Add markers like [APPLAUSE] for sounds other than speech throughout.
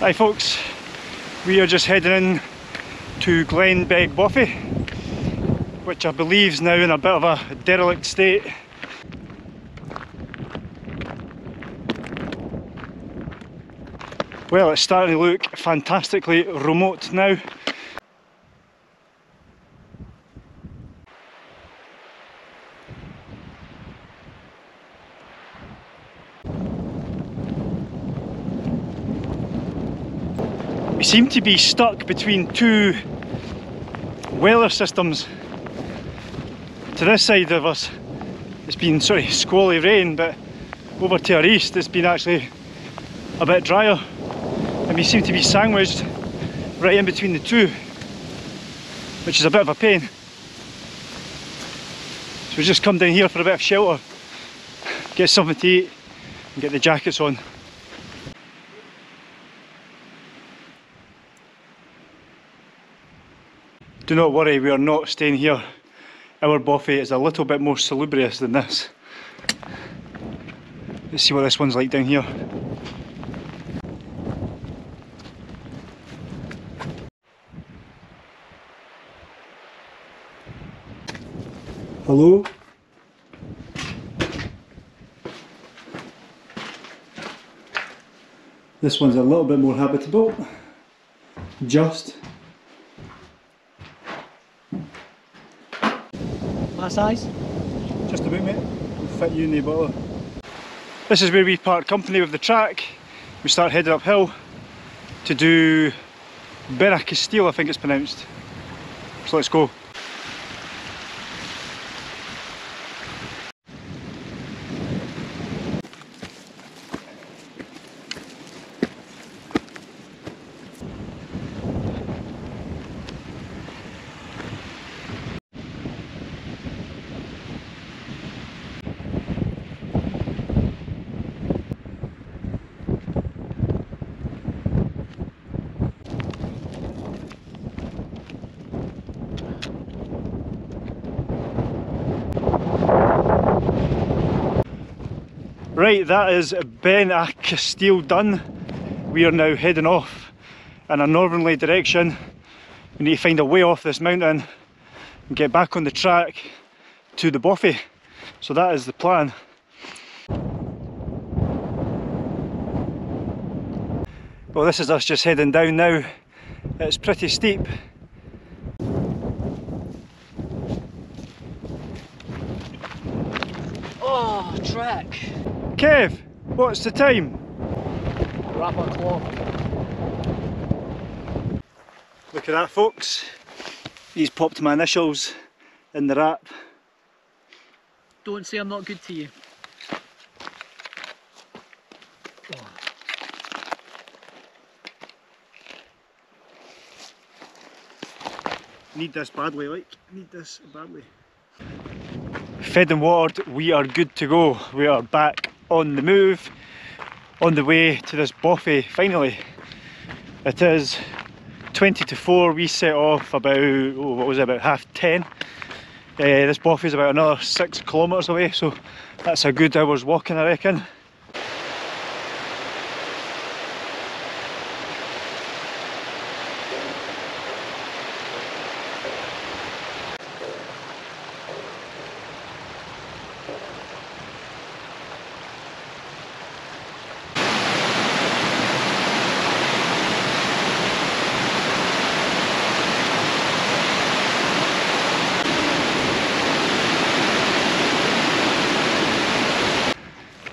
Hi folks, we are just heading in to Glenbeg Bothy, which I believe is now in a bit of a derelict state. Well, it's starting to look fantastically remote now. We seem to be stuck between two weather systems. To this side of us, it's been sort of squally rain, but over to our east, it's been actually a bit drier. And we seem to be sandwiched right in between the two, which is a bit of a pain. So we just come down here for a bit of shelter, get something to eat, and get the jackets on. Do not worry, we are not staying here. Our bothy is a little bit more salubrious than this. Let's see what this one's like down here. Hello? This one's a little bit more habitable. Just. My size? Just about mate. Will fit you in the bottle. This is where we part company with the track. We start heading uphill to do Beinn a'Chaisteil I think it's pronounced. So let's go. Right, that is Ben a Castile done. We are now heading off in a northerly direction. We need to find a way off this mountain and get back on the track to the Boffy. So that is the plan. Well this is us just heading down now. It's pretty steep. Oh, track. Kev, what's the time? Wrap a clock. Look at that folks. He's popped my initials in the wrap. Don't say I'm not good to you. Oh. Need this badly, like, need this badly. Fed and watered, we are good to go. We are back on the move, on the way to this Bothy finally. It is 20 to 4, we set off about, oh, what was it, about half 10. Uh, this Bothy is about another 6 kilometres away, so that's a good hour's walking I reckon.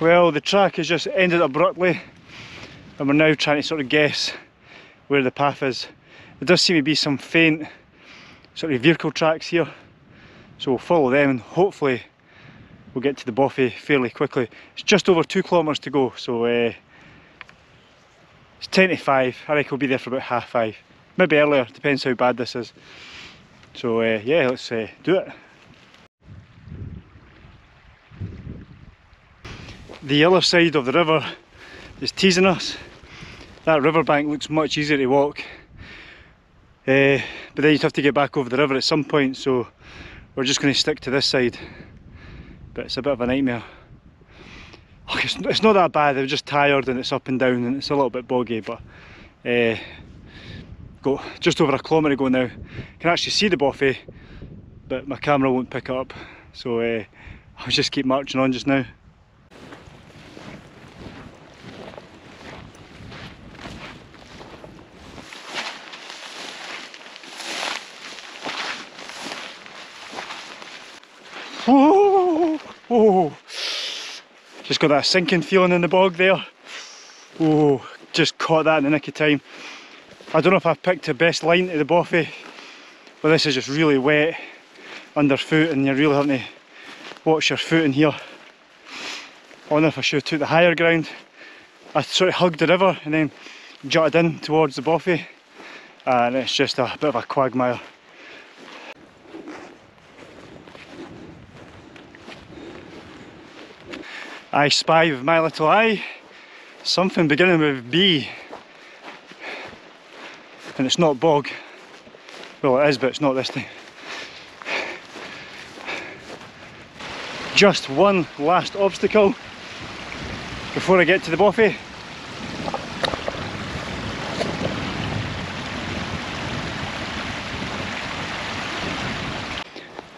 Well, the track has just ended abruptly and we're now trying to sort of guess where the path is. There does seem to be some faint sort of vehicle tracks here, so we'll follow them and hopefully we'll get to the Boffy fairly quickly. It's just over two kilometres to go, so uh, It's 10 to 5. I reckon we'll be there for about half 5. Maybe earlier, depends how bad this is. So uh, yeah, let's uh, do it. The other side of the river is teasing us. That riverbank looks much easier to walk. Uh, but then you'd have to get back over the river at some point, so we're just going to stick to this side. But it's a bit of a nightmare. Oh, it's, it's, not that bad, I'm just tired and it's up and down and it's a little bit boggy, but uh, got just over a kilometre to go now. Can actually see the bothy, but my camera won't pick it up, so uh, I'll just keep marching on just now. Oh, oh, just got that sinking feeling in the bog there. Oh, just caught that in the nick of time. I don't know if I've picked the best line to the boffy, but this is just really wet underfoot and you're really having to watch your foot in here. I wonder if I should have took the higher ground. I sort of hugged the river and then jutted in towards the boffy and it's just a bit of a quagmire. I spy with my little eye something beginning with B. And it's not bog. Well, it is, but it's not this time. Just one last obstacle before I get to the boffy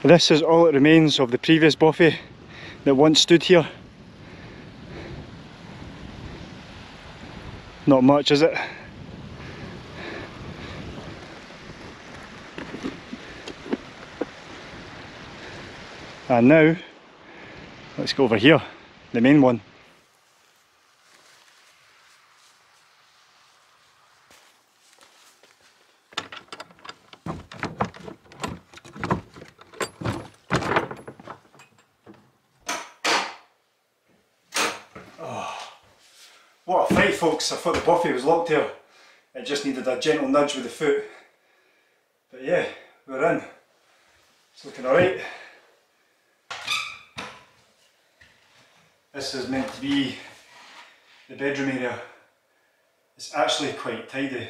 This is all that remains of the previous boffy that once stood here. Not much, is it? And now, let's go over here, the main one. What a fight folks, I thought the bothy was locked here. It just needed a gentle nudge with the foot. But yeah, we're in. It's looking alright. This is meant to be the bedroom area. It's actually quite tidy.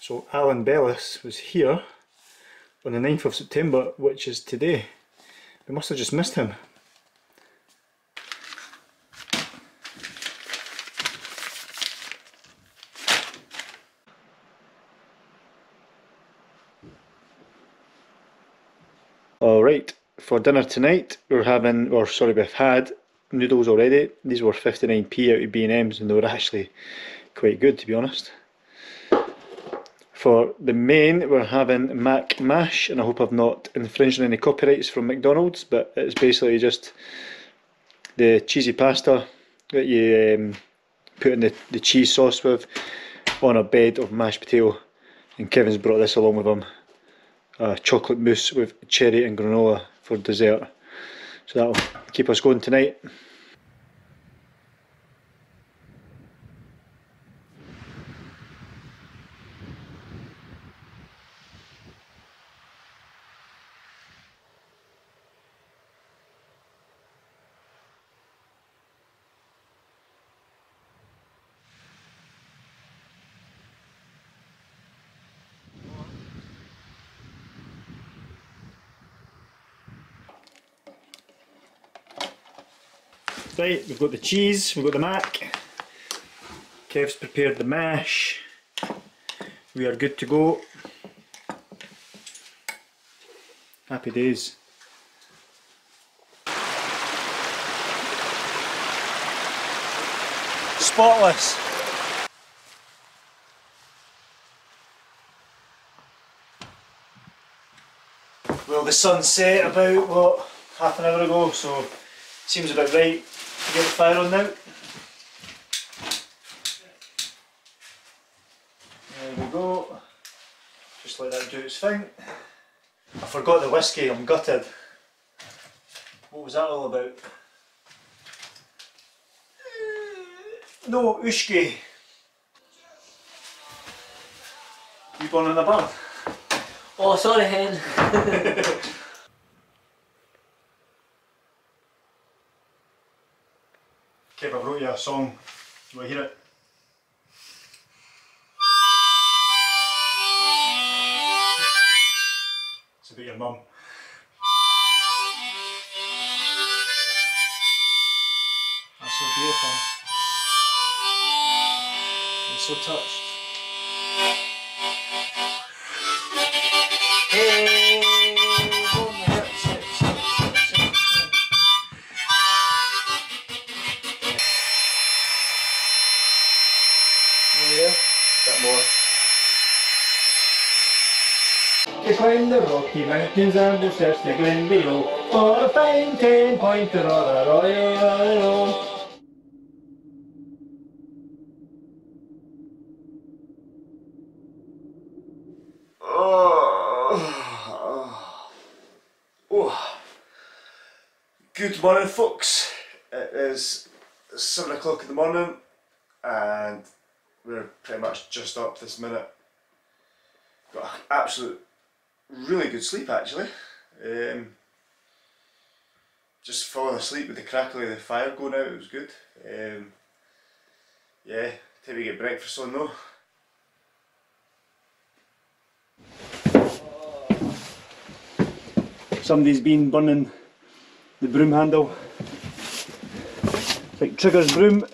So Alan Bellis was here on the 9th of September, which is today. We must have just missed him. Alright, for dinner tonight we're having, or sorry we've had noodles already. These were 59p out of B&M's and they were actually quite good to be honest. For the main, we're having Mac Mash, and I hope I've not infringed any copyrights from McDonald's, but it's basically just the cheesy pasta that you um, put in the, the cheese sauce with on a bed of mashed potato. And Kevin's brought this along with him, a chocolate mousse with cherry and granola for dessert. So that'll keep us going tonight. Right, we've got the cheese, we've got the mac. Kev's prepared the mash. We are good to go. Happy days. Spotless. Well, the sun set about, what, half an hour ago, so seems about right to get the fire on now. There we go. Just let that do its thing. I forgot the whiskey, I'm gutted. What was that all about? No, Ushki. You born in the barn? Oh, sorry, hen. [LAUGHS] Kev, I wrote you song. Want to hear it? It's about your mum. That's so beautiful. I'm so touched. To climb the Rocky Mountains and we'll search the glen below for a fine ten pointer or a royal. Oh. Oh. Good morning, folks. It is seven o'clock in the morning, and we're pretty much just up this minute. Got an absolute, really good sleep actually. Um, just falling asleep with the crackle of the fire going out. It was good. Um, yeah, time to get breakfast on though. Somebody's been burning the broom handle. It's like Trigger's broom.